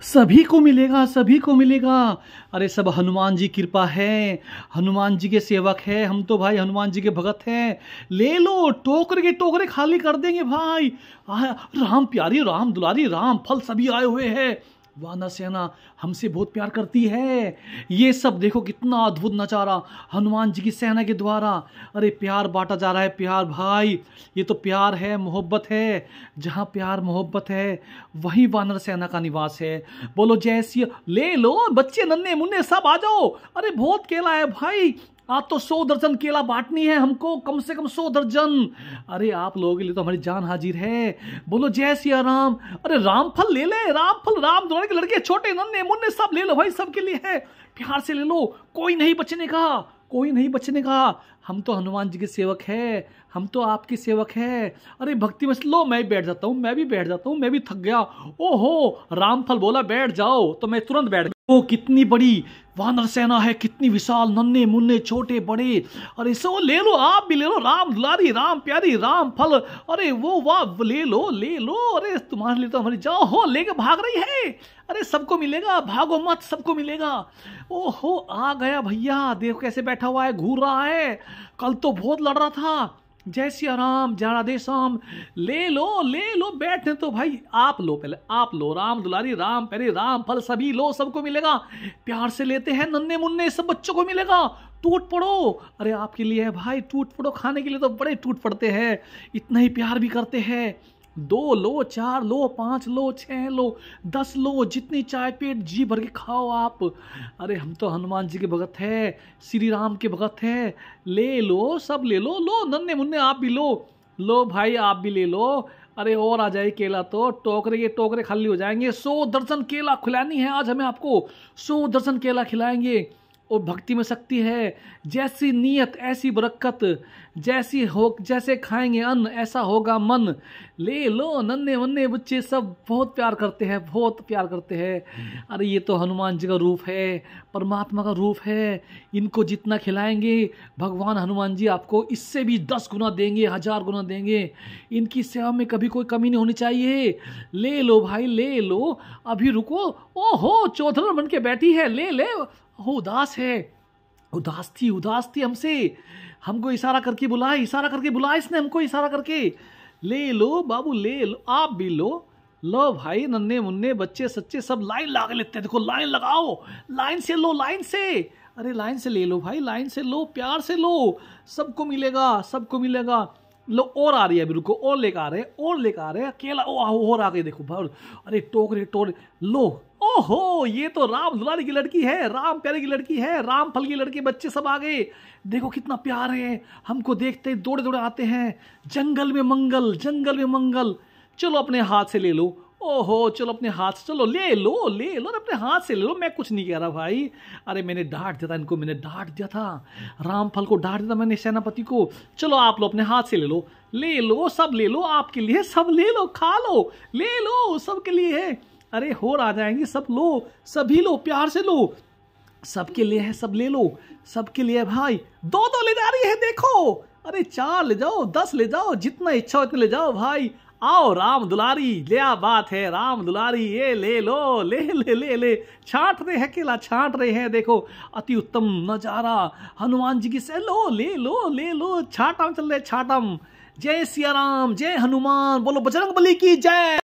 सभी को मिलेगा, सभी को मिलेगा। अरे सब हनुमान जी कृपा है, हनुमान जी के सेवक है, हम तो भाई हनुमान जी के भगत हैं। ले लो, टोकरे के टोकरे खाली कर देंगे भाई। राम प्यारी, राम दुलारी, राम फल सभी आए हुए हैं। वानर सेना हमसे बहुत प्यार करती है। ये सब देखो कितना अद्भुत नज़ारा हनुमान जी की सेना के द्वारा। अरे प्यार बांटा जा रहा है, प्यार भाई। ये तो प्यार है, मोहब्बत है। जहाँ प्यार, मोहब्बत है, वही वानर सेना का निवास है। बोलो जैसी ले लो, बच्चे नन्हे मुन्ने सब आ जाओ। अरे बहुत केला है भाई। आज तो सौ दर्जन केला बांटनी है, हमको कम से कम सौ दर्जन। अरे, आप लोगों के लिए तो हमारी जान हाजिर है। बोलो, जय सिया राम। अरे राम फल ले ले राम फल राम दोनों के लड़के छोटे, नन्हे, मुन्ने सब ले लो, भाई, सबके लिए है। प्यार से ले लो, कोई नहीं बचने का, कोई नहीं बचने का। हम तो हनुमान जी के सेवक है, हम तो आपके सेवक है। अरे, भक्ति में लो, मैं बैठ जाता हूँ, मैं भी बैठ जाता हूँ, मैं भी थक गया। ओहो, रामफल बोला, बैठ जाओ तो मैं तुरंत बैठ वो कितनी बड़ी वानर सेना है, कितनी विशाल नन्हे मुन्ने छोटे बड़े। अरे, सो ले लो, आप भी ले लो, राम दुलारी, राम प्यारी, राम फल। अरे, वो वाह, ले लो ले लो। अरे, तुम्हारे लिए तो हमारी जाओ, हो, लेके भाग रही है। अरे, सबको मिलेगा, भागो मत, सबको मिलेगा। ओहो, आ गया भैया, देखो कैसे बैठा हुआ है, घूर रहा है। कल तो बहुत लड़ रहा था। जय सिया राम जय दे शाम। ले लो ले लो बैठने तो भाई, आप लो पहले, आप लो। राम दुलारी, राम पहले राम फल सभी लो, सबको मिलेगा। प्यार से लेते हैं, नन्हे मुन्ने, सब बच्चों को मिलेगा। टूट पड़ो। अरे आपके लिए है भाई, टूट पड़ो। खाने के लिए तो बड़े टूट पड़ते हैं। इतना ही प्यार भी करते हैं। दो लो, चार लो, पाँच लो छः लो, दस लो, जितनी चाय पेट जी भर के खाओ आप। अरे, हम तो हनुमान जी के भगत है, श्री राम के भगत है। ले लो, सब ले लो लो, नन्हे मुन्ने आप भी लो। लो भाई, आप भी ले लो। अरे, और आ जाए केला तो टोकरे के टोकरे खाली हो जाएँगे। सौ दर्जन केला खिलानी है आज हमें आपको। सौ दर्जन केला खिलाएँगे। और भक्ति में शक्ति है। जैसी नीयत, ऐसी बरकत। जैसी हो जैसे खाएँगे अन्न, ऐसा होगा मन। ले लो, नन्हे वन्ने बच्चे सब बहुत प्यार करते हैं, बहुत प्यार करते हैं। अरे, ये तो हनुमान जी का रूप है, परमात्मा का रूप है। इनको जितना खिलाएँगे, भगवान हनुमान जी आपको इससे भी दस गुना देंगे, हज़ार गुना देंगे। इनकी सेवा में कभी कोई कमी नहीं होनी चाहिए। ले लो भाई, ले लो। अभी रुको। ओहो, चौधर बन के बैठी है। ले ले। हो, उदास है। उदास थी उदास थी हमसे। हमको इशारा करके बुलाए, इशारा करके बुलाया इसने हमको, इशारा करके। ले लो बाबू, ले लो, आप भी लो। लो भाई, नन्हे मुन्ने, बच्चे सच्चे, सब लाइन लगा लेते हैं। देखो, लाइन लगाओ। लाइन से लो, लाइन से। अरे, लाइन से ले लो भाई, लाइन से लो, प्यार से लो। सबको मिलेगा सबको मिलेगा। लो, और आ रही है अभी, रुको, और लेकर आ रहे हैं, और लेकर आ रहे हैं। अकेला, ओ आओ और आ गए देखो, भाई। अरे टोकरे टोकरे लो। ओहो, ये तो राम दुलारी की लड़की है, राम प्यारे की लड़की है, राम फल की लड़की, बच्चे सब आ गए। देखो कितना प्यार है। हमको देखते दौड़े दौड़े आते हैं। जंगल में मंगल, जंगल में मंगल। चलो अपने हाथ से ले लो। ओहो, चलो अपने हाथ से, चलो ले लो ले लो अपने हाथ से ले लो। मैं कुछ नहीं कह रहा भाई। अरे मैंने डांट दिया था इनको, मैंने डांट दिया था। रामफल को डांट दिया था मैंने सेनापति को। चलो आप लो अपने हाथ से ले लो। ले लो, सब ले लो। आपके लिए सब ले लो, खा लो। ले लो, सबके लिए। है अरे होर आ जाएँगे सब लो, सभी लो, प्यार से लो। सबके लिए है, सब ले लो। सबके लिए भाई, दो दो ले जा रही है, देखो। अरे चार ले जाओ, दस ले जाओ, जितना इच्छा इतना ले जाओ भाई। आओ, राम दुलारी लिया बात है, राम दुलारी, ये ले लो, ले ले ले ले। छाट रहे हैं, केला छाट रहे हैं, देखो। अति उत्तम नज़ारा, हनुमान जी की से लो, ले लो ले लो। छाटम चल रहे, छाटम। जय सिया राम जय हनुमान, बोलो बजरंग बली की जय।